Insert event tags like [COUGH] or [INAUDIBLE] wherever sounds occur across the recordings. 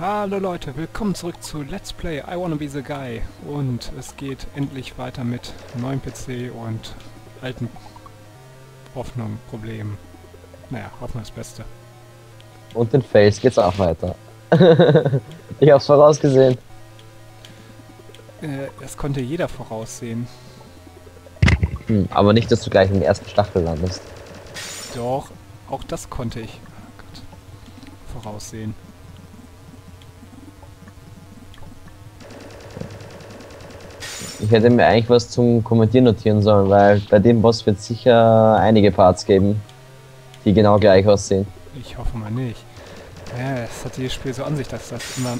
Hallo Leute, willkommen zurück zu Let's Play I Wanna Be The Guy und es geht endlich weiter mit neuem PC und alten Hoffnung, Problemen. Naja, hoffen wir das Beste. Und den Face geht's auch weiter. [LAUGHS] ich hab's vorausgesehen. Äh, das konnte jeder voraussehen. Hm, aber nicht, dass du gleich in der ersten Staffel landest. Doch, auch das konnte ich oh Gott, voraussehen. Ich hätte mir eigentlich was zum Kommentieren notieren sollen, weil bei dem Boss wird sicher einige Parts geben, die genau gleich aussehen. Ich hoffe mal nicht. Ja, es hat dieses Spiel so an sich, dass das immer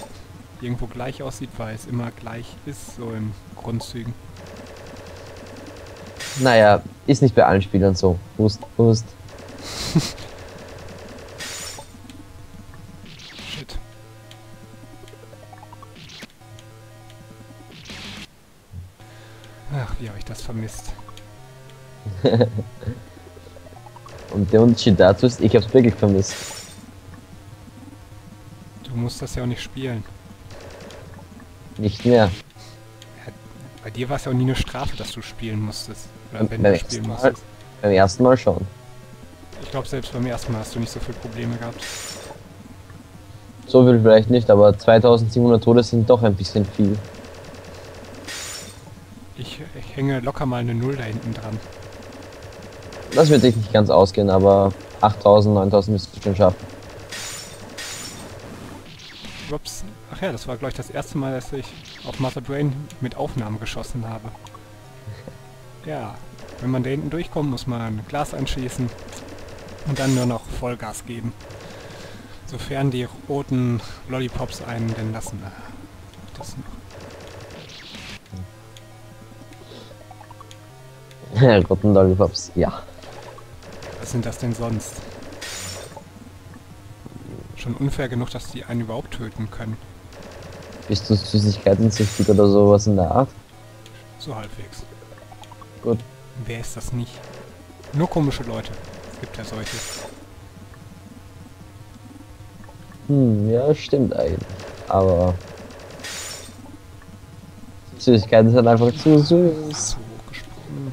irgendwo gleich aussieht, weil es immer gleich ist, so in Grundzügen. Naja, ist nicht bei allen Spielern so. Hust, hust. [LAUGHS] ich das vermisst. [LAUGHS] Und der Unterschied dazu ist, ich hab's wirklich vermisst. Du musst das ja auch nicht spielen. Nicht mehr. Bei dir war es ja auch nie eine Strafe, dass du spielen musstest. Oder wenn Beim du spielen Mal- musstest. Beim ersten Mal schon. Ich glaube, selbst beim ersten Mal hast du nicht so viele Probleme gehabt. So viel vielleicht nicht, aber 2700 Tode sind doch ein bisschen viel. Ich, ich hänge locker mal eine Null da hinten dran. Das wird sich nicht ganz ausgehen, aber 8000, 9000 müsst ihr schon schaffen. Ups. Ach ja, das war gleich das erste Mal, dass ich auf Mother Brain mit Aufnahmen geschossen habe. [LAUGHS] Ja, wenn man da hinten durchkommt, muss man Glas anschließen und dann nur noch Vollgas geben. Sofern die roten Lollipops einen denn lassen. Das noch. [LAUGHS] Rotten Lollipops, ja. Was sind das denn sonst? Schon unfair genug, dass die einen überhaupt töten können. Bist du süßigkeitensüchtig oder sowas in der Art? So halbwegs. Gut. Wer ist das nicht? Nur komische Leute. Es gibt ja solche. Hm, ja, stimmt eigentlich. Aber. Süßigkeiten sind einfach zu süß. Zu hoch gesprungen.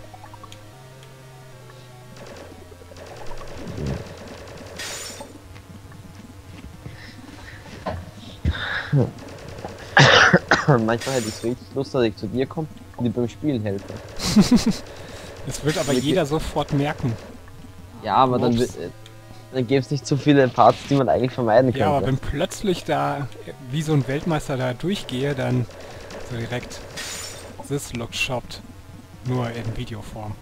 [COUGHS] Manchmal hätte ich richtig Lust, dass ich zu dir komme und dir beim Spielen helfe. [LAUGHS] Das wird aber jeder sofort merken. Ja, aber dann, Ups. äh, dann gäbe es nicht so viele Parts, die man eigentlich vermeiden könnte. Ja, aber wenn plötzlich da wie so ein Weltmeister da durchgehe, dann so direkt This looks shopped. Nur in Videoform.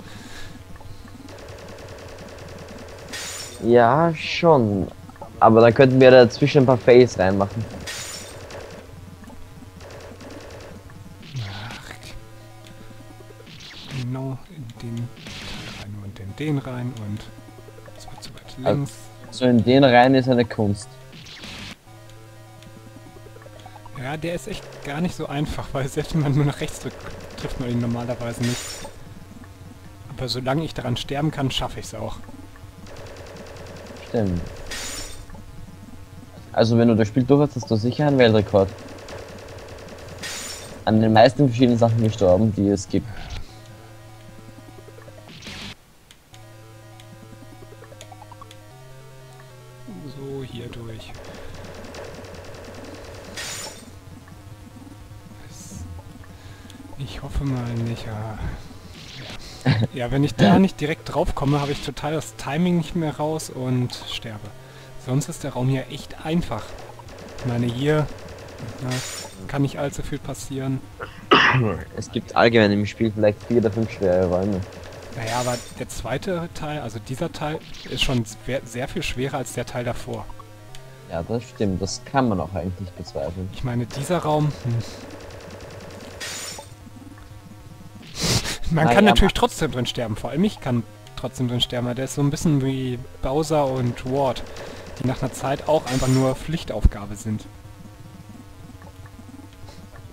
ja, schon. Aber dann könnten wir dazwischen ein paar Face reinmachen. Genau in den rein und in den rein und es wird zu weit Also- links. So in den rein ist eine Kunst. Ja, der ist echt gar nicht so einfach, weil selbst wenn man nur nach rechts drückt, trifft man ihn normalerweise nicht. Aber solange ich daran sterben kann, schaffe ich es auch. Stimmt. Also wenn du das Spiel durch hast, hast du sicher einen Weltrekord. An den meisten verschiedenen Sachen gestorben, die es gibt. So, hier durch. Ich hoffe mal nicht, ja. Ja, ja wenn ich da nicht direkt drauf komme, habe ich total das Timing nicht mehr raus und sterbe. Sonst ist der Raum hier echt einfach. Ich meine, hier ja, kann nicht allzu viel passieren. Es gibt allgemein im Spiel vielleicht vier oder fünf schwere Räume. Naja, aber der zweite Teil, also dieser Teil, ist schon sehr, viel schwerer als der Teil davor. Ja, das stimmt. Das kann man auch eigentlich bezweifeln. Ich meine, dieser Raum... Hm. Man Na kann ja, natürlich trotzdem drin sterben, vor allem ich kann trotzdem drin sterben, weil der ist so ein bisschen wie Bowser und Ward, die nach einer Zeit auch einfach nur Pflichtaufgabe sind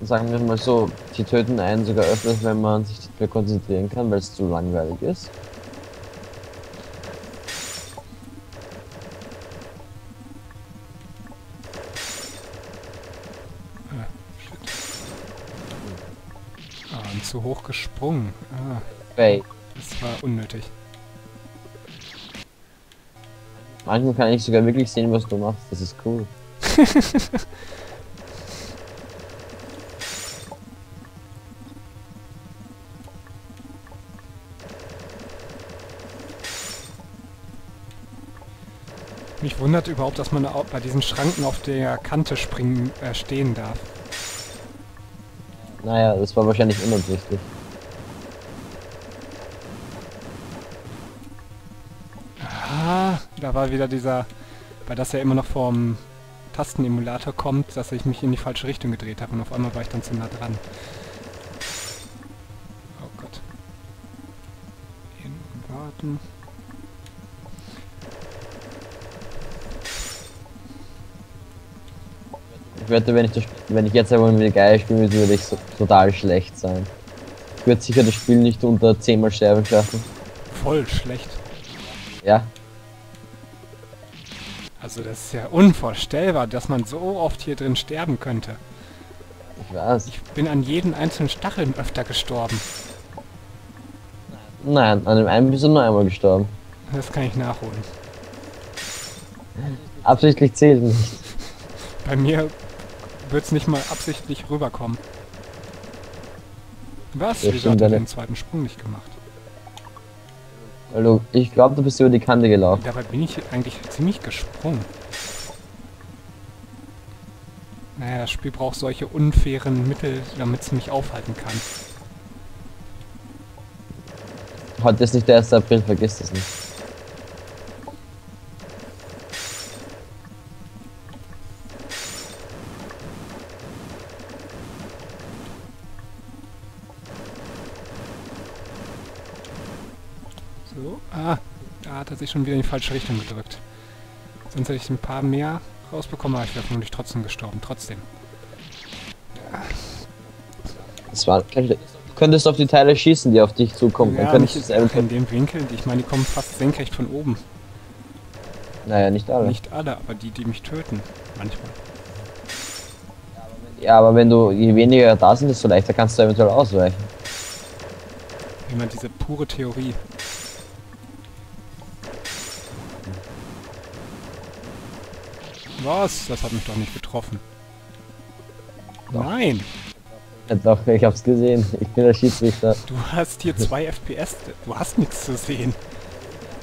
sagen wir mal so, die töten einen sogar öfters, wenn man sich nicht mehr konzentrieren kann, weil es zu langweilig ist. Ah, ah und zu hoch gesprungen. Ah. Hey. Das war unnötig. Manchmal kann ich sogar wirklich sehen, was du machst. Das ist cool. [LAUGHS] Mich wundert überhaupt, dass man bei diesen Schranken auf der Kante springen, äh, stehen darf. Naja, das war wahrscheinlich unabsichtlich. Ah, da war wieder dieser, weil das ja immer noch vom Tastenemulator kommt, dass ich mich in die falsche Richtung gedreht habe und auf einmal war ich dann zu nah dran. Oh Gott. Hinten warten. Wette, wenn ich, das, wenn ich jetzt einfach wieder geil spielen würde, würde ich so total schlecht sein. Ich würde sicher das Spiel nicht unter 10 mal sterben schaffen. Voll schlecht. Ja, Also das ist ja unvorstellbar, dass man so oft hier drin sterben könnte. ich weiß. Ich bin an jeden einzelnen Stacheln öfter gestorben. Nein, an dem einen bist du nur einmal gestorben. Das kann ich nachholen. Absichtlich zählt nicht. Bei mir wird es nicht mal absichtlich rüberkommen. Was? Ja, Wieso hat er den zweiten Sprung nicht gemacht? Du, ich glaube, du bist über die Kante gelaufen. Dabei bin ich eigentlich ziemlich gesprungen. Naja, das Spiel braucht solche unfairen Mittel, damit es mich aufhalten kann. Heute ist nicht der 1. April, vergiss das nicht. Sich schon wieder in die falsche Richtung gedrückt. Sonst hätte ich ein paar mehr rausbekommen, aber ich wäre vermutlich trotzdem gestorben. Trotzdem. Das war, du könntest auf die Teile schießen, die auf dich zukommen. Ja, nicht es in dem Winkel. Ich meine, die kommen fast senkrecht von oben. Naja, nicht alle. Nicht alle, aber die, die mich töten. Manchmal. Ja, aber wenn du, je weniger da sind, desto leichter kannst du eventuell ausweichen. Immer diese pure Theorie. Was? Das hat mich doch nicht getroffen. Doch. Nein, Ja, doch, ich hab's gesehen. Ich bin der Schiedsrichter. du hast hier zwei FPS. Du hast nichts zu sehen.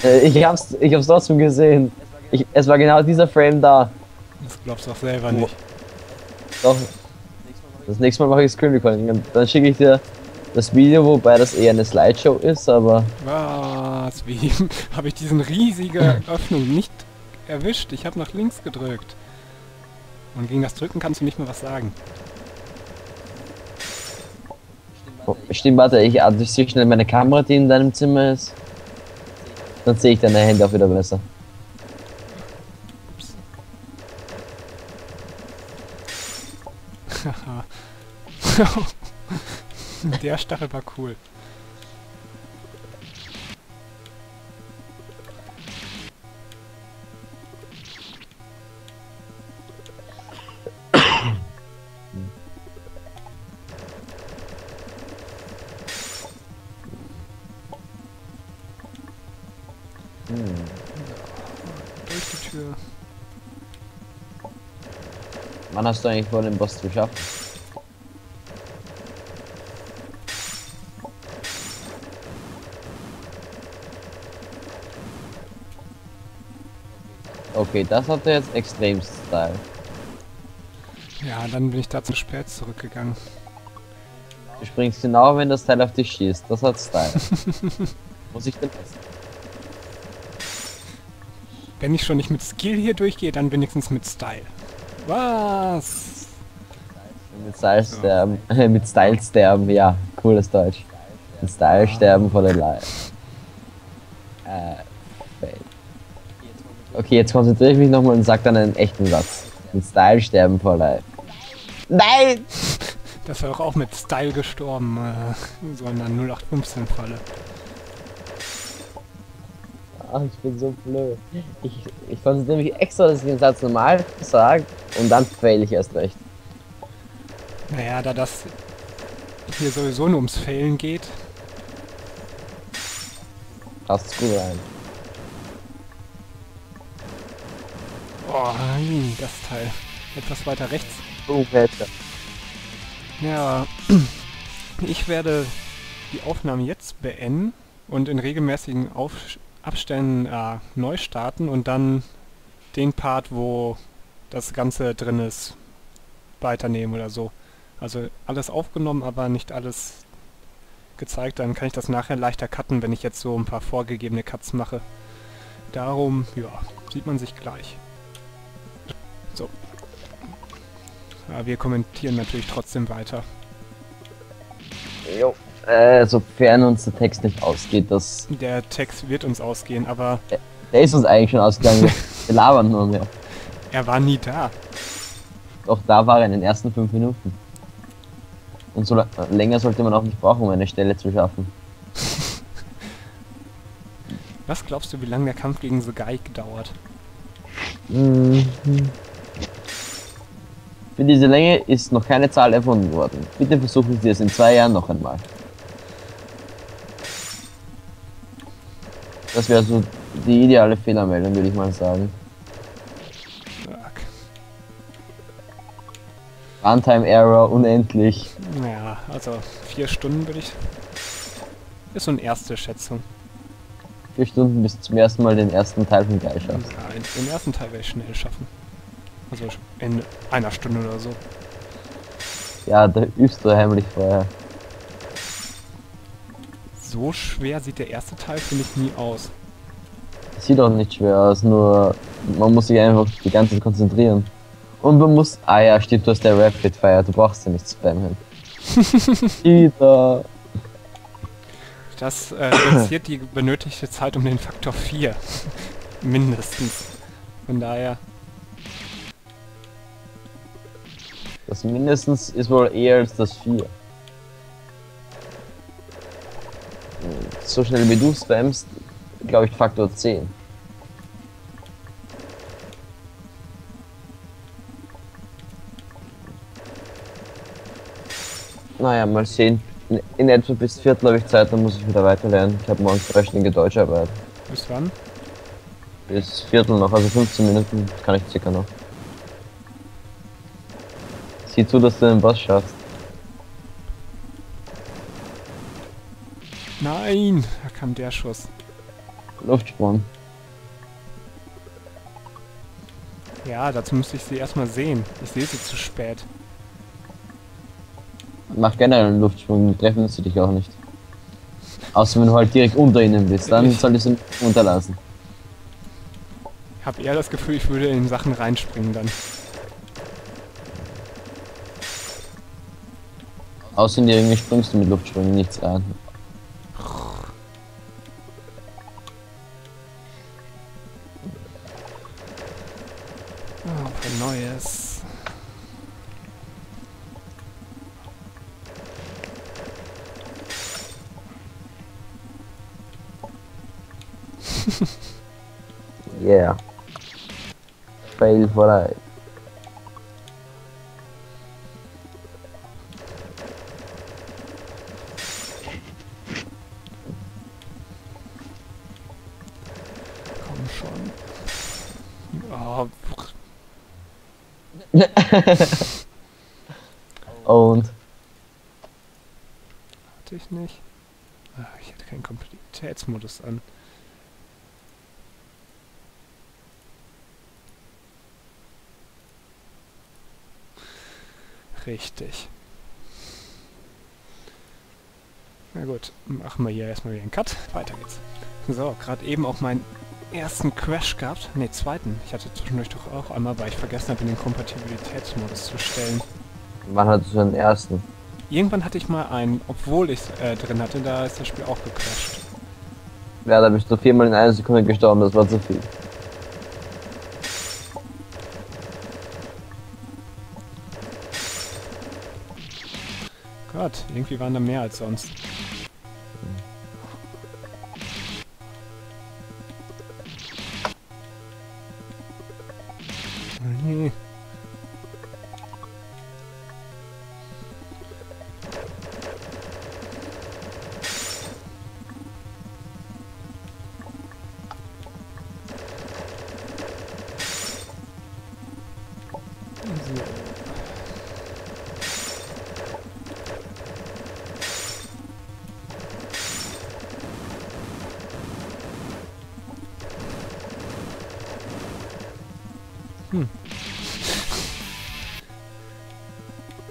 Äh, ich hab's, ich hab's trotzdem gesehen. Ich, es war genau dieser Frame da. Das glaubst du auch selber nicht. Doch. Das nächste Mal mache ich Screen Recording. und Dann schicke ich dir das Video, wobei das eher eine Slideshow ist, aber Was? Wie [LAUGHS] habe ich diesen riesige Öffnung nicht erwischt? Ich habe nach links gedrückt. Und gegen das Drücken kannst du nicht mehr was sagen. Stimmt, warte, ich adressiere schnell meine Kamera, die in deinem Zimmer ist. Dann sehe ich deine Hände auch wieder besser. [LAUGHS] Der Stachel war cool. Durch die Tür. Wann hast du eigentlich vor, den Boss zu schaffen? Okay, das hat er jetzt extrem Style. Ja, dann bin ich da zu spät zurückgegangen. Du springst genau, wenn das Teil auf dich schießt. Das hat Style. [LAUGHS] Muss ich denn essen? Wenn ich schon nicht mit Skill hier durchgehe, dann wenigstens mit Style. Was? Mit Style sterben. [LAUGHS] mit Style sterben, ja. Cooles Deutsch. Mit Style sterben vor der Life. Äh. Okay, jetzt konzentriere ich mich nochmal und sag dann einen echten Satz. Mit Style sterben vor Life. Nein! Das war doch auch mit Style gestorben, äh, so in einer 0815-Falle. Ach, ich bin so blöd. Ich, ich konzentriere mich extra, dass ich den Satz normal sage und dann fail ich erst recht. Naja, da das hier sowieso nur ums Failen geht. Passt gut rein. Oh, nein, das Teil. Etwas weiter rechts. Oh, Peter. Ja, [CLEARS THROAT] ich werde die Aufnahme jetzt beenden und in regelmäßigen Auf Abständen äh, neu starten und dann den Part, wo das Ganze drin ist, weiternehmen oder so. Also alles aufgenommen, aber nicht alles gezeigt. Dann kann ich das nachher leichter cutten, wenn ich jetzt so ein paar vorgegebene Cuts mache. Darum, ja, sieht man sich gleich. So. Ja, wir kommentieren natürlich trotzdem weiter. Jo. Äh, sofern uns der Text nicht ausgeht, das. Der Text wird uns ausgehen, aber Der ist uns eigentlich schon ausgegangen. [LAUGHS] Wir labern nur mehr. er war nie da. Doch da war er in den ersten fünf Minuten. Und so länger sollte man auch nicht brauchen, um eine Stelle zu schaffen. [LAUGHS] Was glaubst du, wie lange der Kampf gegen The Guy dauert? Mhm. Für diese Länge ist noch keine Zahl erfunden worden. Bitte versuchen Sie es in zwei Jahren noch einmal. Das wäre so die ideale Fehlermeldung, würde ich mal sagen. Fuck. Runtime Error, unendlich. Naja, also vier Stunden würde ich... Ist so eine erste Schätzung. Vier Stunden bis zum ersten Mal den ersten Teil von Geil schaffst. Nein, den ersten Teil werde ich schnell schaffen. Also in einer Stunde oder so. Ja, da übst du heimlich vorher. So schwer sieht der erste Teil, finde ich, nie aus. Sieht auch nicht schwer aus, nur man muss sich einfach die ganze Zeit konzentrieren. Und man muss. Ah ja, stimmt, du hast der Rapid Fire, du brauchst ja nicht spammen. [LAUGHS] Wieder. Das äh, reduziert die benötigte Zeit um den Faktor 4. [LAUGHS] Mindestens. Von daher, Das mindestens ist wohl eher als das 4. So schnell wie du spammst, glaube ich Faktor 10. Naja, mal sehen. In, in etwa bis Viertel habe ich Zeit, dann muss ich wieder weiterlernen. Ich habe morgen zweistündige Deutscharbeit. bis wann? Bis Viertel noch, also 15 Minuten kann ich circa noch. Sieh zu, dass du den Boss schaffst. Nein! Da kam der Schuss. Luftsprung. Ja, dazu müsste ich sie erstmal sehen. Ich sehe sie zu spät. Mach generell einen Luftsprung, treffen sie dich auch nicht. Außer wenn du halt direkt unter ihnen bist, dann Ich- solltest du ihn unterlassen. Ich habe eher das Gefühl, ich würde in Sachen reinspringen dann. Außer in die Ringe springst du mit Luftsprung nichts an. Life. Komm schon. Oh, [LAUGHS] Und hatte ich nicht. Ah, ich hatte keinen Komplexitätsmodus an. Richtig. Na gut, machen wir hier erstmal wieder einen Cut. Weiter geht's. So, gerade eben auch meinen ersten Crash gehabt. Ne, zweiten. Ich hatte zwischendurch doch auch einmal, weil ich vergessen habe, in den Kompatibilitätsmodus zu stellen. wann hattest du den ersten? Irgendwann hatte ich mal einen, obwohl ich es äh, drin hatte, da ist das Spiel auch gecrashed. Ja, da bist du viermal in einer Sekunde gestorben, das war zu viel. Gott, irgendwie waren da mehr als sonst. Nee.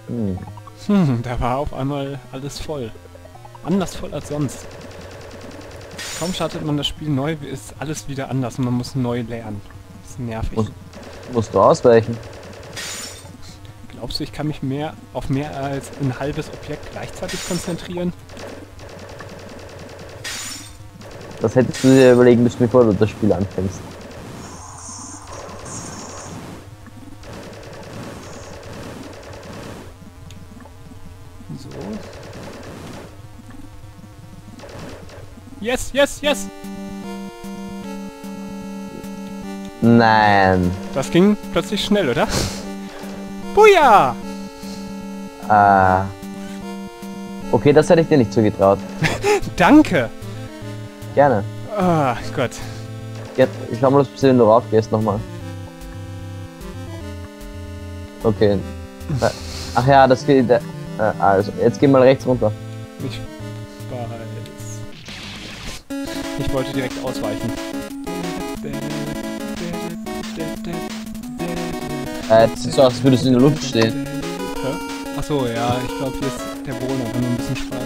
Hm. Hm, da war auf einmal alles voll. Anders voll als sonst. Kaum startet man das Spiel neu, ist alles wieder anders und man muss neu lernen. Das ist nervig. Muss- Musst du ausweichen. Glaubst du, ich kann mich mehr auf mehr als ein halbes Objekt gleichzeitig konzentrieren? Das hättest du dir überlegen müssen, bevor du das Spiel anfängst. So. Yes, yes, yes! Nein. Das ging plötzlich schnell, oder? [LAUGHS] Buja! Äh. Okay, das hätte ich dir nicht zugetraut. [LAUGHS] Danke! Gerne. Ah, Gott. Ja, ich schau mal, dass du rauf gehst nochmal. Okay. Äh, Ach ja, das geht. Äh, also, jetzt geh mal rechts runter. Ich weiß. Ich wollte direkt ausweichen. Äh, jetzt sieht so aus, als würdest du in der Luft stehen. Hä? Achso, ja, ich glaube, hier ist der Boden einfach nur ein bisschen schwarz.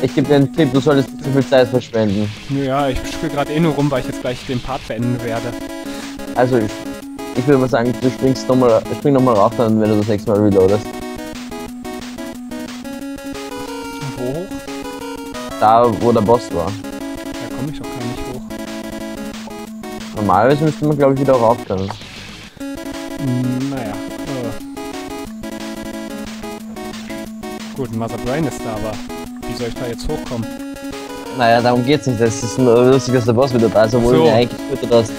Ich gebe dir einen Tipp, du solltest nicht zu viel Zeit verschwenden. Ja, ich spiele gerade eh nur rum, weil ich jetzt gleich den Part beenden werde. Also, ich, würde mal sagen, du springst nochmal, spring nochmal rauf, dann, wenn du das nächste Mal reloadest. Wo hoch? Da, wo der Boss war. Da komme ich doch gar nicht hoch. Normalerweise müsste man, glaube ich, wieder rauf können. Hm, Naja. Äh. Gut, Mother Brain ist da, aber wie soll ich da jetzt hochkommen? Naja, darum geht's nicht. Das ist nur lustig, dass der Boss wieder da ist, obwohl So. du ihn eigentlich getötet hast.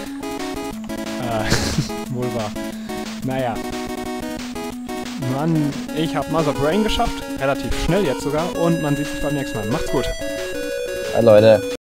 Mann, ich habe Mother Brain geschafft. Relativ schnell jetzt sogar. Und man sieht sich beim nächsten Mal. Macht's gut. Ja, Leute.